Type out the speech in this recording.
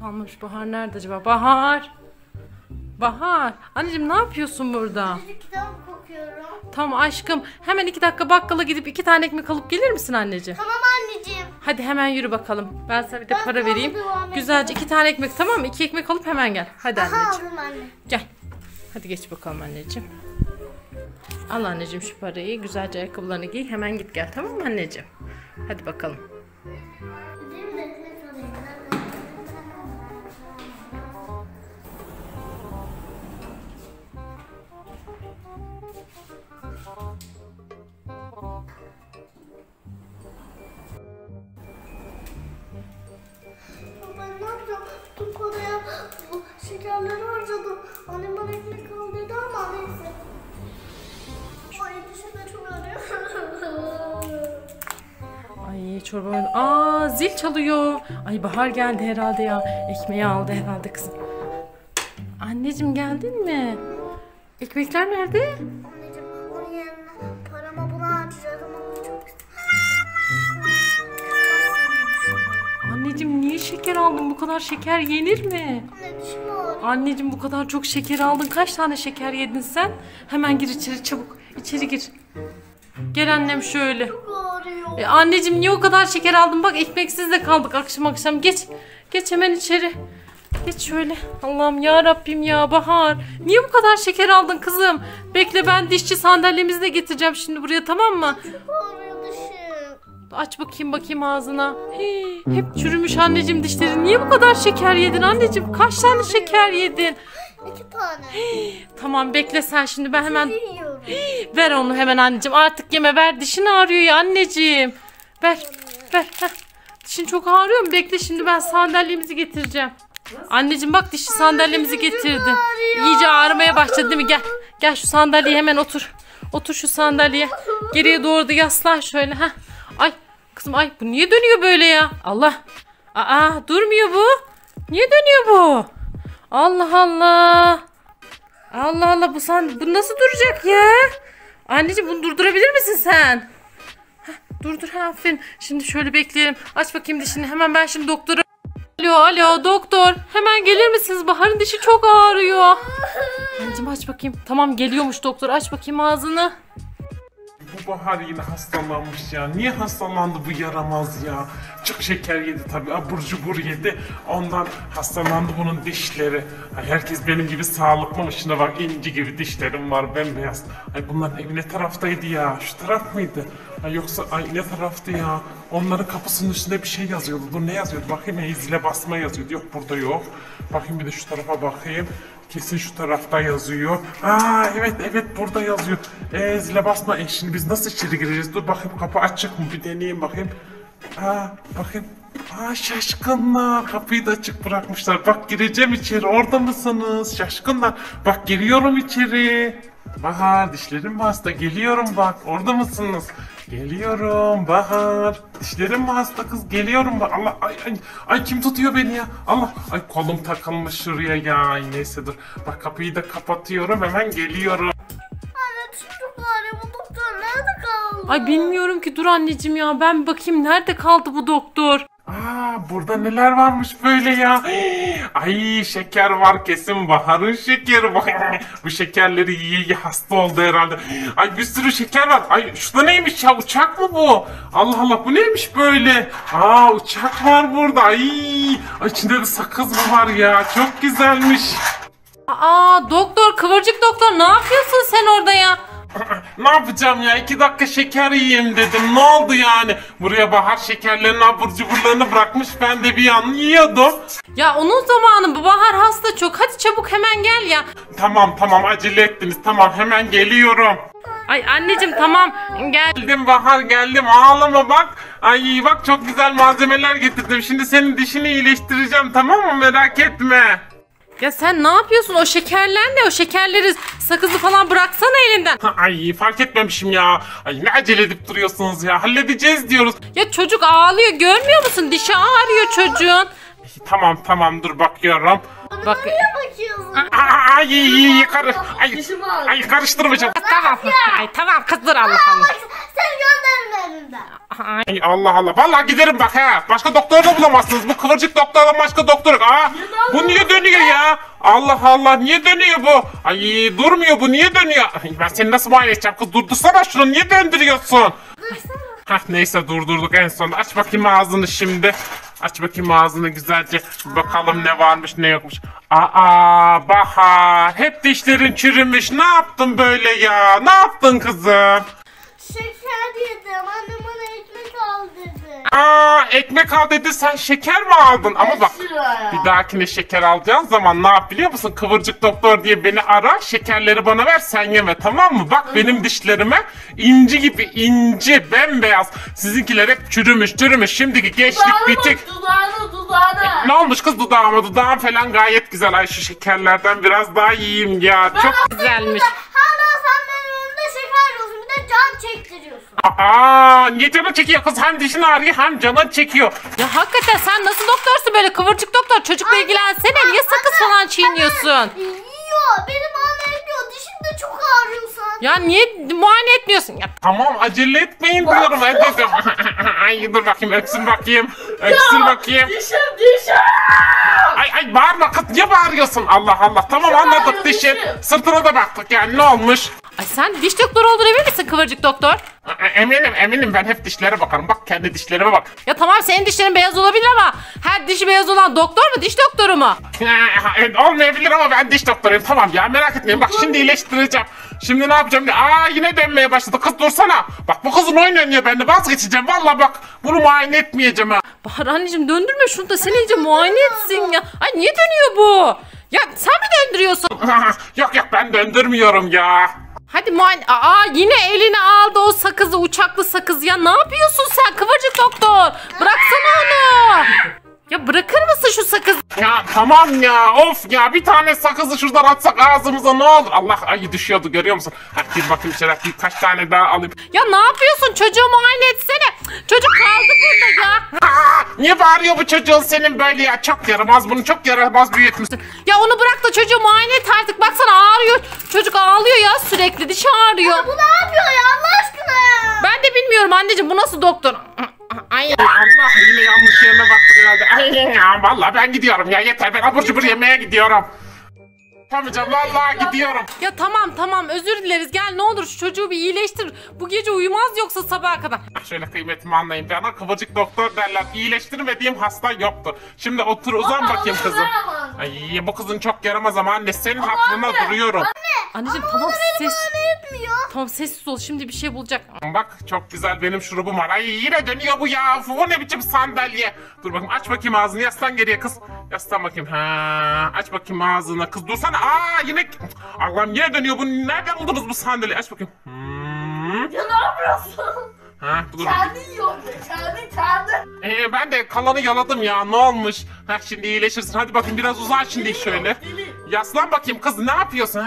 Kalmış Bahar nerede acaba? Bahar! Bahar! Anneciğim ne yapıyorsun burada? Bir kitap kokuyorum. Tamam aşkım hemen iki dakika bakkala gidip iki tane ekmek alıp gelir misin anneciğim? Tamam anneciğim. Hadi hemen yürü bakalım. Ben sana bir de Ben para sonra vereyim. devam edeyim. Güzelce iki tane ekmek tamam mı? İki ekmek alıp hemen gel. Hadi Aha anneciğim. aldım anne. Gel. Hadi geç bakalım anneciğim. Al anneciğim şu parayı. Güzelce ayakkabılarını giy. Hemen git gel tamam mı anneciğim? Hadi bakalım. Şekerleri harcadım. Annem bana ekmek aldıydı ama neyse. Ay dişim de çok ağrıyor. Ay çorba. Aa zil çalıyor. Ay Bahar geldi herhalde ya. Ekmeği aldı herhalde kızım. Anneciğim geldin mi? Ekmekler nerede? Anneciğim niye şeker aldın? Bu kadar şeker yenir mi? Anne dişim ağrıyor. Anneciğim bu kadar çok şeker aldın. Kaç tane şeker yedin sen? Hemen gir içeri çabuk. İçeri gir. Gel annem şöyle. E, anneciğim niye o kadar şeker aldın? Bak ekmeksiz de kaldık akşam akşam. Geç. Geç hemen içeri. Geç şöyle. Allah'ım ya Rabbim ya Bahar. Niye bu kadar şeker aldın kızım? Bekle ben dişçi sandalyemizi de getireceğim şimdi buraya tamam mı? Çok. Aç bakayım bakayım ağzına. Hii, hep çürümüş anneciğim dişlerin. Niye bu kadar şeker yedin anneciğim? Kaç tane şeker yedin? İki tane. Tamam bekle sen şimdi ben hemen ver onu hemen anneciğim. Artık yeme ver dişin ağrıyor ya anneciğim. Ver ver. Heh. Dişin çok ağrıyor mu? Bekle şimdi ben sandalyemizi getireceğim. Anneciğim bak dişi sandalyemizi ağrıyor. İyice ağrımaya başladı değil mi? Gel. Gel şu sandalyeye hemen otur. Otur şu sandalyeye. Geriye doğru da yaslan şöyle. Heh. Ay kızım ay bu niye dönüyor böyle ya? Allah. Aa durmuyor bu. Niye dönüyor bu? Allah Allah. Allah Allah bu san bu nasıl duracak ya? Anneciğim bunu durdurabilir misin sen? Durdur ha aferin. Şimdi şöyle bekleyelim. Aç bakayım dişini. Hemen ben şimdi doktora Alo alo doktor. Hemen gelir misiniz? Bahar'ın dişi çok ağrıyor. Anneciğim aç bakayım. Tamam geliyormuş doktor. Aç bakayım ağzını. Bahar yine hastalanmış ya. Niye hastalandı bu yaramaz ya? Çok şeker yedi tabii. Abur cubur yedi. Ondan hastalandı bunun dişleri. Ay herkes benim gibi sağlıklı mı? Şuna bak inci gibi dişlerim var bembeyaz. Ay bunların evi ne taraftaydı ya? Şu taraf mıydı? Ay yoksa ay ne taraftı ya? Onların kapısının üstünde bir şey yazıyordu. Dur ne yazıyordu? Bakayım ey zile basma yazıyordu. Yok burada yok. Bakayım bir de şu tarafa bakayım. Kesin şu tarafta yazıyor. Aa evet evet burada yazıyor. Ee, zile basma. E şimdi biz nasıl içeri gireceğiz? Dur bakayım kapı açık mı? Bir deneyeyim bakayım. Aa bakayım. Aa şaşkınlar. Kapıyı da açık bırakmışlar. Bak gireceğim içeri. Orada mısınız? Şaşkınlar. Bak giriyorum içeri. Bahar dişlerim hasta? Geliyorum bak. Orada mısınız? Geliyorum Bahar. Dişlerim mi hasta kız? Geliyorum bak. Allah ay, ay ay kim tutuyor beni ya? Allah ay kolum takılmış şuraya ya. Ay, neyse dur. Bak kapıyı da kapatıyorum. Hemen geliyorum. Anne ağrıyor. Bu doktor nerede kaldı? Ay bilmiyorum ki dur anneciğim ya. Ben bir bakayım nerede kaldı bu doktor? Burada neler varmış böyle ya. Ay şeker var kesin Bahar'ın şekeri var. Bu şekerleri yiye yiye hasta oldu herhalde. Ay bir sürü şeker var. Ay şurada neymiş ya uçak mı bu? Allah Allah bu neymiş böyle? Aa uçak var burada. Ay, ay içinde de sakız mı var ya? Çok güzelmiş. Aa doktor kıvırcık doktor ne yapıyorsun sen orada ya? ne yapacağım ya? İki dakika şeker yiyeyim dedim. Ne oldu yani? Buraya bahar şekerlerini abur cuburlarını bırakmış. Ben de bir an yiyordum. Ya onun zamanı bu Bahar hasta çok. Hadi çabuk hemen gel ya. Tamam tamam acele ettiniz. Tamam hemen geliyorum. Ay anneciğim tamam gel. Geldim Bahar geldim ağlama bak. Ay bak çok güzel malzemeler getirdim. Şimdi senin dişini iyileştireceğim tamam mı merak etme. Ya sen ne yapıyorsun? O şekerler ne? O şekerleri sakızı falan bıraksana elinden. Ha, Ay fark etmemişim ya. Ay ne acele edip duruyorsunuz ya. Halledeceğiz diyoruz. Ya çocuk ağlıyor görmüyor musun? Dişi ağrıyor çocuğun. Ay, tamam tamam dur bakıyorum. Bak Nereye bakıyorsun? Aa, Ay iyi iyi karış. Ay, Dişim ağrıyor. ay karıştırmayacağım. tamam. Ay tamam kızdır Allah Allah. Seni gönderirim elimden. Ay, Allah Allah. Vallahi giderim bak ha. Başka doktor da bulamazsınız. Bu kıvırcık doktordan başka doktor yok. Aa, bu niye dönüyor ya? Allah Allah niye dönüyor bu? Ay durmuyor bu niye dönüyor? Ay, ben seni nasıl muayene edeceğim kız? Durdursana şunu niye döndürüyorsun? Dursana. Hah neyse durdurduk en sonunda. Aç bakayım ağzını şimdi. Aç bakayım ağzını güzelce. Bakalım ne varmış ne yokmuş. Aa Bahar. Hep dişlerin çürümüş. Ne yaptın böyle ya? Ne yaptın kızım? Şeker yedim. Annem bana ekmek al dedi. Aa ekmek al dedi sen şeker mi aldın? Ama bak bir dahakine şeker alacağın zaman ne yap biliyor musun? Kıvırcık doktor diye beni ara şekerleri bana ver sen yeme tamam mı? Bak benim dişlerime inci gibi inci bembeyaz. Sizinkiler hep çürümüş çürümüş. Şimdiki gençlik bitik. Dudağına dudağına. Ne olmuş kız dudağıma? Dudağım falan gayet güzel. Ay şu şekerlerden biraz daha yiyeyim ya. Çok güzelmiş. Hala sen benim önümde şeker yiyorsun. Bir de can çektiriyorsun. Aa, niye canın çekiyor kız? Hem dişin ağrıyor hem canın çekiyor. Ya hakikaten sen nasıl doktorsun böyle kıvırcık doktor? Çocukla ilgilensene. Niye sakız falan çiğniyorsun? Yiyor. Benim annem yiyor. Dişim de çok ağrıyor sen. Ya niye muayene etmiyorsun? Ya Tamam acele etmeyin diyorum Edeciğim. Ay dur bakayım öksür bakayım. Öksür bakayım. Dişim dişim. Ay ay bağırma kız niye bağırıyorsun? Allah Allah tamam anladık bağırıyor, dişi. dişim. Sırtına da baktık yani ne olmuş? Ay sen diş doktoru olduğunu emin misin kıvırcık doktor? E- Eminim eminim ben hep dişlere bakarım. Bak kendi dişlerime bak. Ya tamam senin dişlerin beyaz olabilir ama her dişi beyaz olan doktor mu diş doktoru mu? Evet, Olmayabilir ama ben diş doktoruyum tamam ya merak etmeyin. Bak şimdi iyileştireceğim. Şimdi ne yapacağım. Aa yine dönmeye başladı. Kız dursana. Bak bu kızın oynuyor ben de vazgeçeceğim. Valla bak bunu muayene etmeyeceğim ha. Bahar anneciğim döndürme şunu da seni iyice muayene etsin ya. Ay niye dönüyor bu? Ya sen mi döndürüyorsun? yok yok ben döndürmüyorum ya. Hadi muayene... Aa yine eline aldı o sakızı uçaklı sakız ya. Ne yapıyorsun sen kıvırcık doktor? Bıraksana onu. Ya bırakır mısın şu sakızı? Ya tamam ya of ya bir tane sakızı şuradan atsak ağzımıza ne olur. Allah ay düşüyordu görüyor musun? Hadi bir bakayım içeri birkaç tane daha alayım. Ya ne yapıyorsun? Çocuğu muayene etsene. Çocuk kaldı burada ya. Aa, niye bağırıyor bu çocuğun senin böyle ya? Çok yaramaz bunu çok yaramaz büyütmüşsün. Ya onu bırak da çocuğu muayene et artık. Baksana ağrıyor. Çocuk ağlıyor ya sürekli. Dişi ağrıyor. Bu ne yapıyor ya Allah aşkına ya? Ben de bilmiyorum anneciğim bu nasıl doktor? Ay. Allah yine yanlış yerine baktık herhalde. Ay ya vallahi ben gidiyorum ya yeter ben abur cubur yemeğe gidiyorum. Tamam canım vallahi gidiyorum. Ya tamam tamam özür dileriz. Gel ne olur şu çocuğu bir iyileştir. Bu gece uyumaz yoksa sabaha kadar. Şöyle kıymetimi anlayın. Bana kıvırcık doktor derler. İyileştirmediğim hasta yoktur. Şimdi otur uzan bakayım kızım. Ay bu kızın çok yaramaz ama anne senin hatırına duruyorum. Anneciğim tamam ses. Tamam sessiz ol şimdi bir şey bulacak. Bak çok güzel benim şurubum var. Ay yine dönüyor bu ya. Bu ne biçim sandalye. Dur bakayım aç bakayım ağzını. Yaslan geriye kız. Yaslan bakayım. Ha, aç bakayım ağzını. Kız dursana. Aa yine. Allah'ım yine dönüyor bu. Nereden buldunuz bu sandalyeyi? Aç bakayım. Hmm. Ya ne yapıyorsun? Ha, dur. Kendi yiyor. Kendi kendi. Ee, ben de kalanı yaladım ya. Ne olmuş? Ha şimdi iyileşirsin. Hadi bakayım biraz uzan şimdi şöyle. Yaslan bakayım kız ne yapıyorsun?